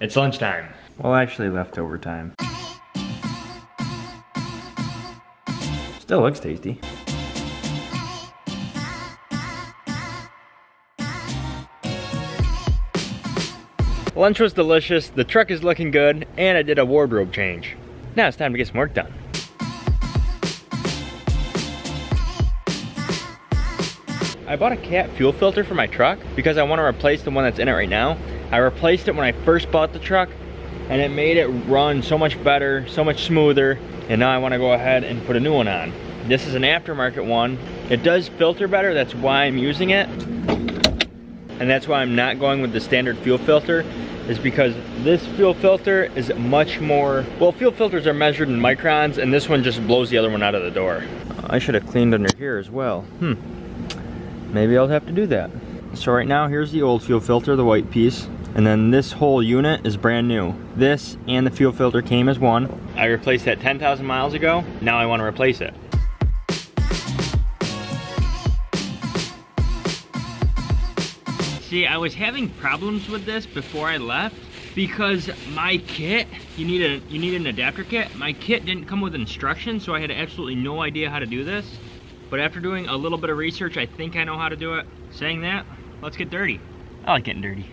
It's lunchtime. Well, actually leftover time. Still looks tasty. Lunch was delicious, the truck is looking good, and I did a wardrobe change. Now it's time to get some work done. I bought a CAT fuel filter for my truck because I want to replace the one that's in it right now. I replaced it when I first bought the truck and it made it run so much better, so much smoother, and now I want to go ahead and put a new one on. This is an aftermarket one. It does filter better, that's why I'm using it. And that's why I'm not going with the standard fuel filter is because this fuel filter is much more, well fuel filters are measured in microns and this one just blows the other one out of the door. I should have cleaned under here as well. Hmm, maybe I'll have to do that. So right now here's the old fuel filter, the white piece. And then this whole unit is brand new. This and the fuel filter came as one. I replaced that 10,000 miles ago, now I want to replace it. See, I was having problems with this before I left because my kit, you need a you need an adapter kit. My kit didn't come with instructions, so I had absolutely no idea how to do this. But after doing a little bit of research, I think I know how to do it. Saying that, let's get dirty. I like getting dirty.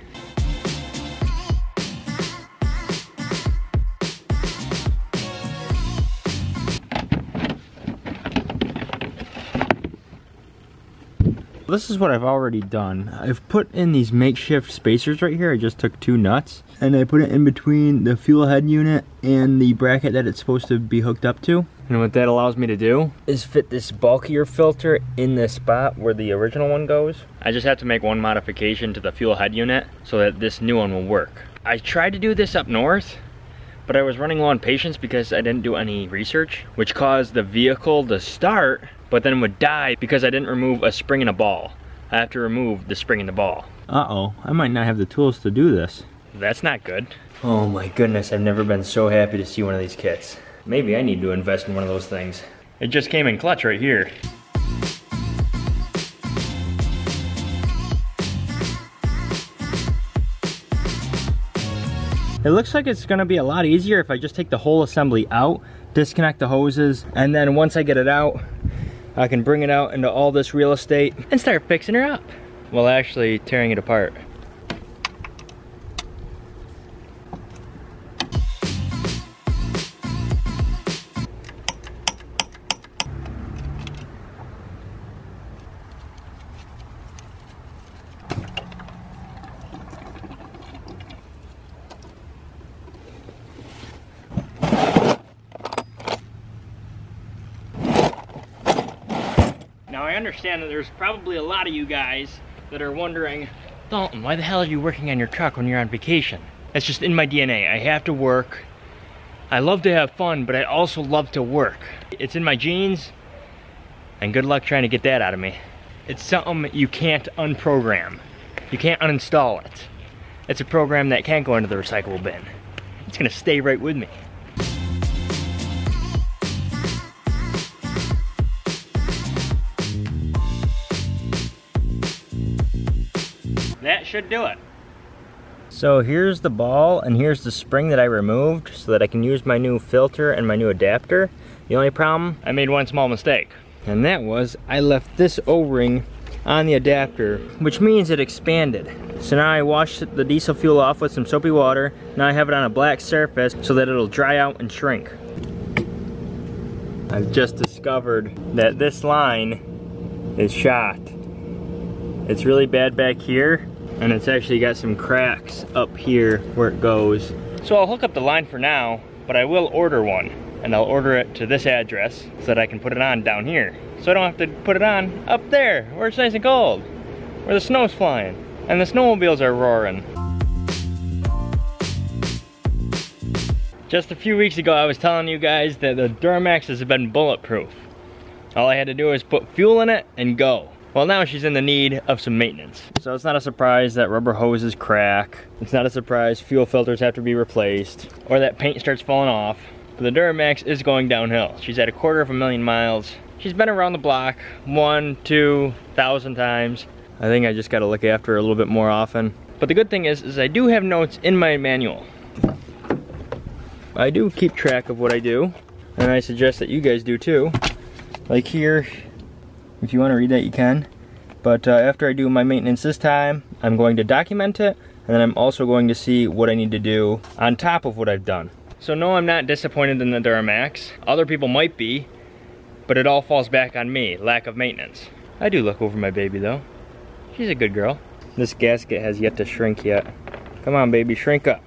This is what I've already done. I've put in these makeshift spacers right here. I just took two nuts and I put it in between the fuel head unit and the bracket that it's supposed to be hooked up to. And what that allows me to do is fit this bulkier filter in the spot where the original one goes. I just have to make one modification to the fuel head unit so that this new one will work. I tried to do this up north, but I was running low on patience because I didn't do any research, which caused the vehicle to start but then would die because I didn't remove a spring and a ball. I have to remove the spring and the ball. Uh-oh, I might not have the tools to do this. That's not good. Oh my goodness, I've never been so happy to see one of these kits. Maybe I need to invest in one of those things. It just came in clutch right here. It looks like it's gonna be a lot easier if I just take the whole assembly out, disconnect the hoses, and then once I get it out, I can bring it out into all this real estate and start fixing her up. Well, actually tearing it apart. I understand that there's probably a lot of you guys that are wondering, Dalton, why the hell are you working on your truck when you're on vacation? That's just in my DNA. I have to work. I love to have fun, but I also love to work. It's in my genes, and good luck trying to get that out of me. It's something you can't unprogram. You can't uninstall it. It's a program that can't go into the recyclable bin. It's gonna stay right with me. That should do it. So here's the ball and here's the spring that I removed so that I can use my new filter and my new adapter. The only problem, I made one small mistake. And that was I left this O-ring on the adapter, which means it expanded. So now I washed the diesel fuel off with some soapy water. Now I have it on a black surface so that it'll dry out and shrink. I've just discovered that this line is shot. It's really bad back here and it's actually got some cracks up here where it goes. So I'll hook up the line for now, but I will order one and I'll order it to this address so that I can put it on down here. So I don't have to put it on up there where it's nice and cold, where the snow's flying and the snowmobiles are roaring. Just a few weeks ago I was telling you guys that the Duramax has been bulletproof. All I had to do was put fuel in it and go. Well, now she's in the need of some maintenance. So it's not a surprise that rubber hoses crack. It's not a surprise fuel filters have to be replaced or that paint starts falling off. But the Duramax is going downhill. She's at a quarter of a million miles. She's been around the block one, two, thousand times. I think I just gotta look after her a little bit more often. But the good thing is, is I do have notes in my manual. I do keep track of what I do, and I suggest that you guys do too. Like here, if you want to read that, you can. But uh, after I do my maintenance this time, I'm going to document it, and then I'm also going to see what I need to do on top of what I've done. So no, I'm not disappointed in the Duramax. Other people might be, but it all falls back on me, lack of maintenance. I do look over my baby though. She's a good girl. This gasket has yet to shrink yet. Come on baby, shrink up.